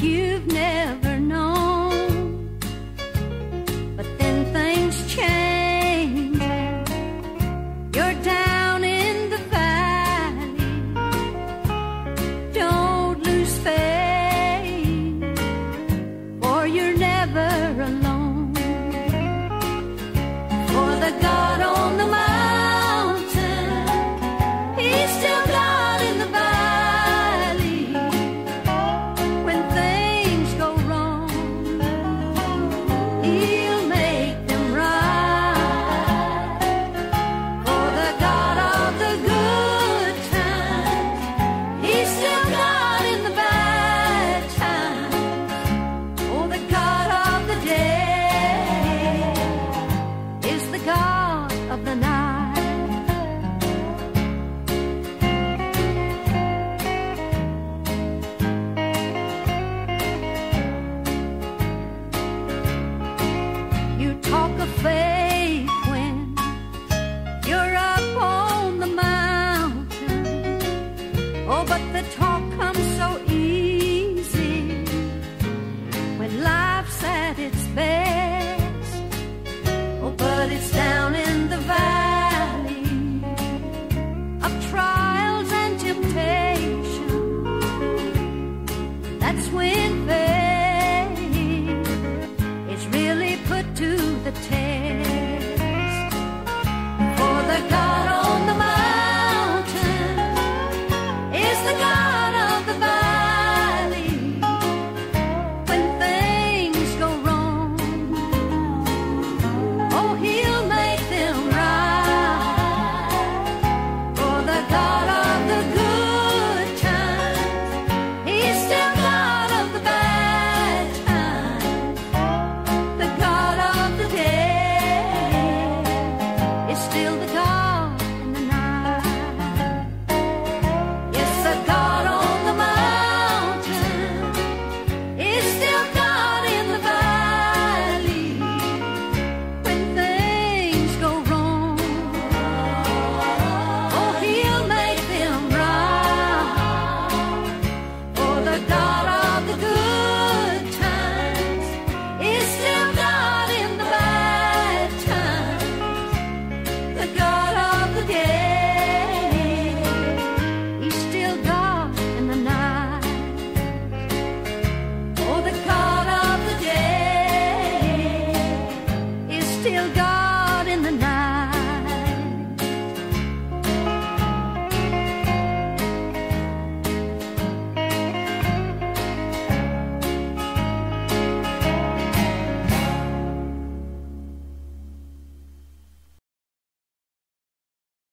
you've never Oh, but the talk comes so easy when life's at its best. Oh, but it's down in the valley of trials and temptation. That's when faith is really put to the test. still got.